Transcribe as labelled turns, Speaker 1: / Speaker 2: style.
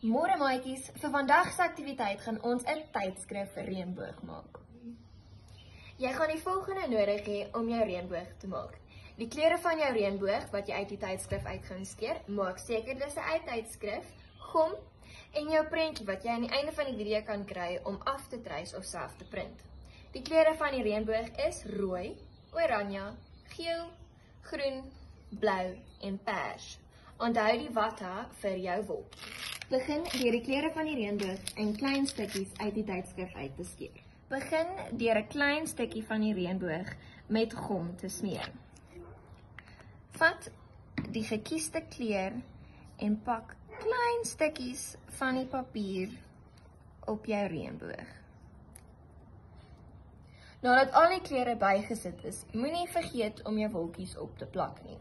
Speaker 1: Môre maatjies, vir vandag se aktiwiteit gaan ons 'n tydskrif vir reënboog maak.
Speaker 2: Jy gaan die volgende nodig hê om jou reënboog te maak. Die kleure van jou reënboog wat jy uit die tydskrif uit gaan skeer, maak seker dis 'n uit tydskrif, gom en jou prentjie wat jy aan die einde van die video kan kry om af te trys of self te print. Die kleure van die reënboog is rooi, oranje, geel, groen, blou en pers. Onthou die watta vir jou wolk.
Speaker 1: Begin deur die kleure van die reënboog in klein stukkies uit die tydskrif uit te skeer. Begin deur 'n klein stukkie van die reënboog met gom te smeer. Vat die gekiesde kleur en pak klein stukkies van die papier op jou reënboog. Nadat al die kleure bygesit is, moenie vergeet om jou wolkies op te plak nie.